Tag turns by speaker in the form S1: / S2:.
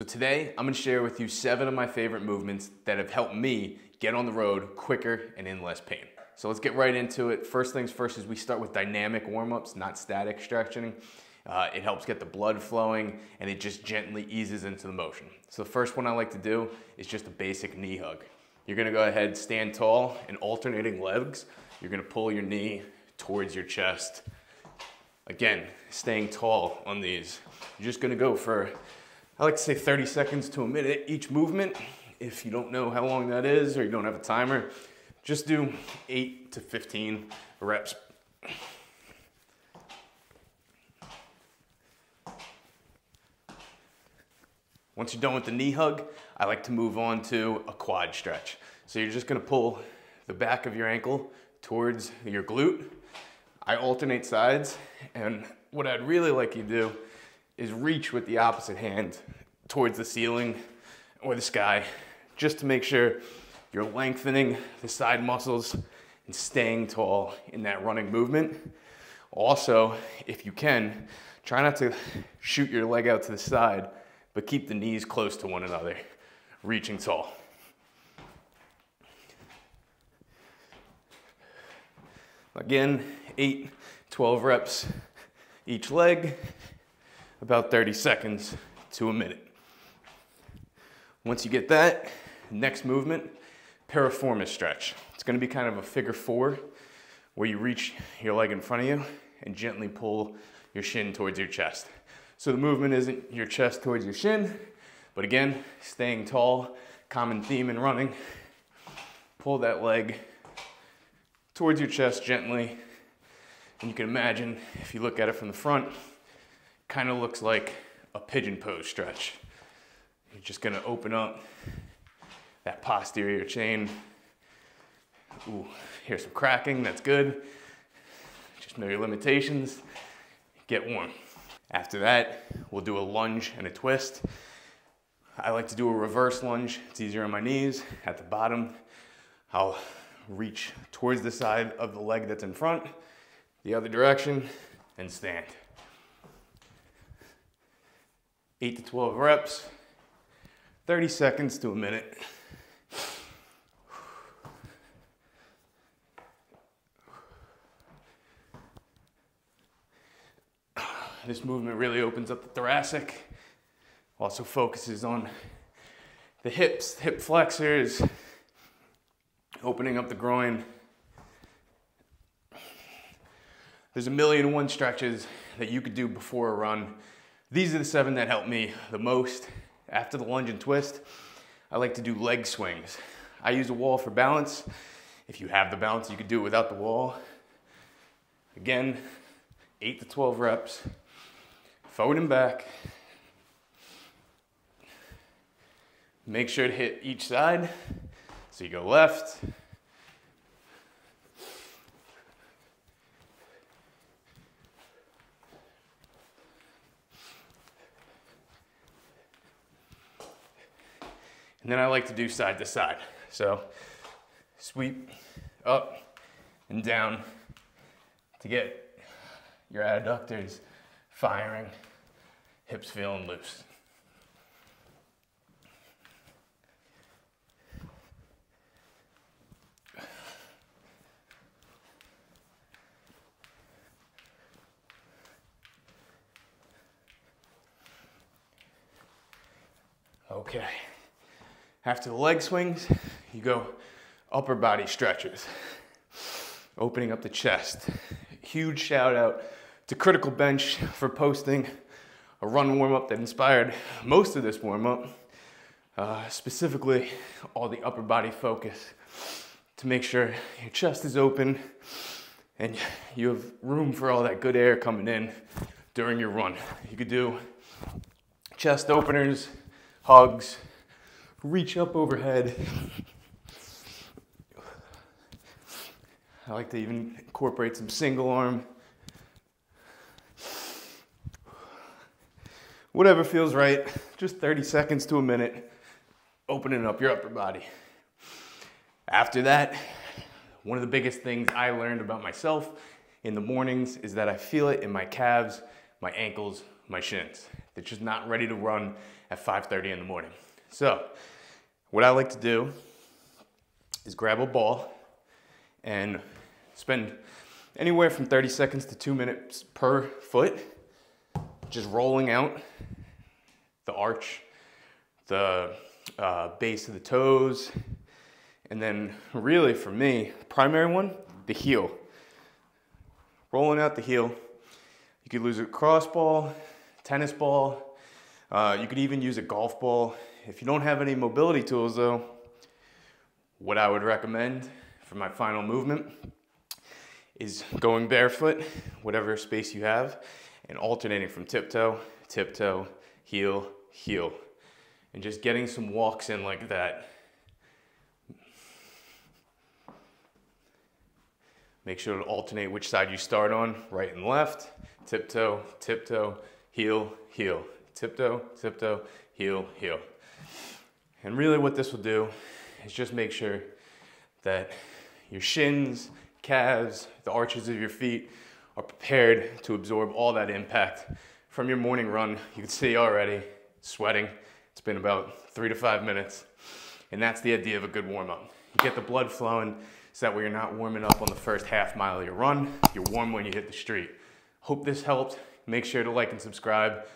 S1: So today, I'm gonna share with you seven of my favorite movements that have helped me get on the road quicker and in less pain. So let's get right into it. First things first is we start with dynamic warm-ups, not static stretching. Uh, it helps get the blood flowing and it just gently eases into the motion. So the first one I like to do is just a basic knee hug. You're gonna go ahead, stand tall and alternating legs. You're gonna pull your knee towards your chest. Again, staying tall on these. You're just gonna go for I like to say 30 seconds to a minute each movement. If you don't know how long that is or you don't have a timer, just do 8 to 15 reps. Once you're done with the knee hug, I like to move on to a quad stretch. So you're just gonna pull the back of your ankle towards your glute. I alternate sides, and what I'd really like you to do is reach with the opposite hand towards the ceiling or the sky, just to make sure you're lengthening the side muscles and staying tall in that running movement. Also, if you can, try not to shoot your leg out to the side, but keep the knees close to one another, reaching tall. Again, eight, 12 reps each leg about 30 seconds to a minute. Once you get that, next movement, piriformis stretch. It's gonna be kind of a figure four where you reach your leg in front of you and gently pull your shin towards your chest. So the movement isn't your chest towards your shin, but again, staying tall, common theme in running. Pull that leg towards your chest gently. And you can imagine, if you look at it from the front, kind of looks like a pigeon pose stretch. You're just gonna open up that posterior chain. Ooh, here's some cracking, that's good. Just know your limitations, get warm. After that, we'll do a lunge and a twist. I like to do a reverse lunge. It's easier on my knees. At the bottom, I'll reach towards the side of the leg that's in front, the other direction, and stand. 8 to 12 reps, 30 seconds to a minute. This movement really opens up the thoracic, also focuses on the hips, hip flexors, opening up the groin. There's a million and one stretches that you could do before a run these are the seven that help me the most. After the lunge and twist, I like to do leg swings. I use a wall for balance. If you have the balance, you could do it without the wall. Again, eight to 12 reps, forward and back. Make sure to hit each side. So you go left, And then I like to do side to side. So sweep up and down to get your adductors firing, hips feeling loose. Okay. After the leg swings, you go upper body stretches, opening up the chest. Huge shout out to Critical Bench for posting a run warm up that inspired most of this warm up, uh, specifically all the upper body focus to make sure your chest is open and you have room for all that good air coming in during your run. You could do chest openers, hugs, reach up overhead. I like to even incorporate some single arm. Whatever feels right, just 30 seconds to a minute, opening up your upper body. After that, one of the biggest things I learned about myself in the mornings is that I feel it in my calves, my ankles, my shins. They're just not ready to run at 5.30 in the morning. So what I like to do is grab a ball and spend anywhere from 30 seconds to two minutes per foot just rolling out the arch, the uh, base of the toes, and then really for me, primary one, the heel. Rolling out the heel. You could use a cross ball, tennis ball. Uh, you could even use a golf ball. If you don't have any mobility tools though, what I would recommend for my final movement is going barefoot, whatever space you have, and alternating from tiptoe, tiptoe, heel, heel. And just getting some walks in like that Make sure to alternate which side you start on, right and left. Tiptoe, tiptoe, heel, heel. Tiptoe, tiptoe, heel, heel. And really what this will do is just make sure that your shins, calves, the arches of your feet are prepared to absorb all that impact from your morning run. You can see already, sweating. It's been about three to five minutes. And that's the idea of a good warm up. You get the blood flowing, so that way you're not warming up on the first half mile of your run. You're warm when you hit the street. Hope this helped. Make sure to like and subscribe.